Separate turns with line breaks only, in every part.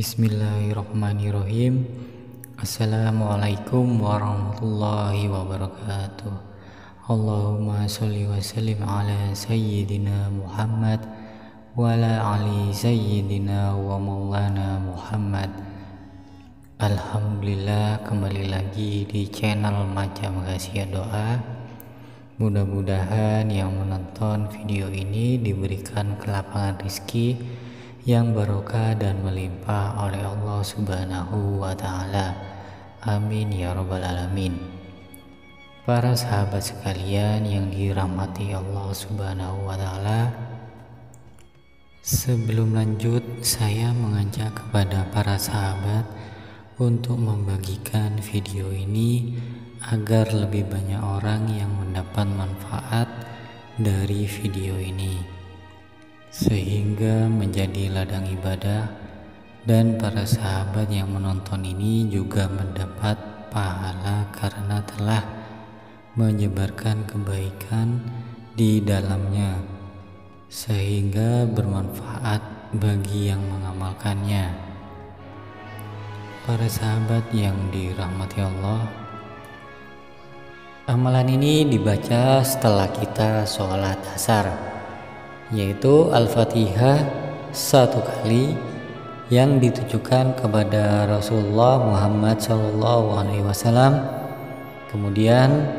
Bismillahirrahmanirrahim. Assalamualaikum warahmatullahi wabarakatuh. Allahumma salli wa sallim ala sayyidina Muhammad wa ala ali sayyidina wa maulana Muhammad. Alhamdulillah kembali lagi di channel Macam Kasih Doa. Mudah-mudahan yang menonton video ini diberikan kelapangan rizki yang barokah dan melimpah oleh Allah Subhanahu wa taala. Amin ya rabbal alamin. Para sahabat sekalian yang dirahmati Allah Subhanahu wa taala, sebelum lanjut saya mengajak kepada para sahabat untuk membagikan video ini agar lebih banyak orang yang mendapat manfaat dari video ini sehingga menjadi ladang ibadah dan para sahabat yang menonton ini juga mendapat pahala karena telah menyebarkan kebaikan di dalamnya sehingga bermanfaat bagi yang mengamalkannya. Para sahabat yang dirahmati Allah amalan ini dibaca setelah kita sholat asar yaitu Al-Fatihah satu kali yang ditujukan kepada Rasulullah Muhammad SAW. Kemudian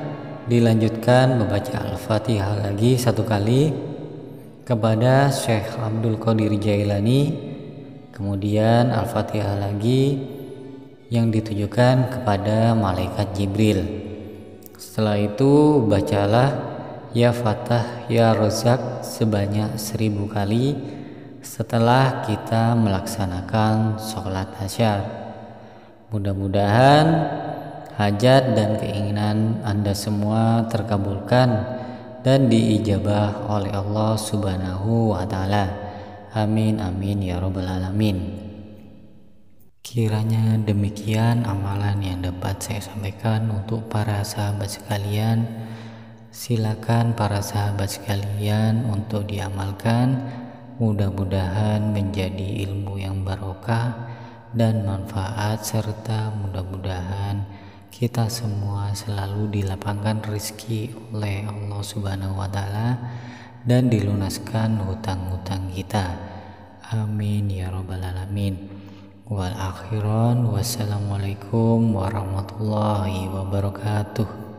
dilanjutkan membaca Al-Fatihah lagi satu kali kepada Syekh Abdul Qadir Jailani. Kemudian Al-Fatihah lagi yang ditujukan kepada malaikat Jibril. Setelah itu bacalah Ya Fatah Ya Rozak sebanyak seribu kali setelah kita melaksanakan sholat asyar. Mudah-mudahan hajat dan keinginan Anda semua terkabulkan dan diijabah oleh Allah Subhanahu wa taala. Amin amin ya rabbal alamin. Kiranya demikian amalan yang dapat saya sampaikan untuk para sahabat sekalian Silakan para sahabat sekalian untuk diamalkan. Mudah-mudahan menjadi ilmu yang barokah dan manfaat serta mudah-mudahan kita semua selalu dilapangkan rizki oleh Allah Subhanahu wa taala dan dilunaskan hutang-hutang kita. Amin ya rabbal alamin. Wal akhiran wassalamualaikum warahmatullahi wabarakatuh.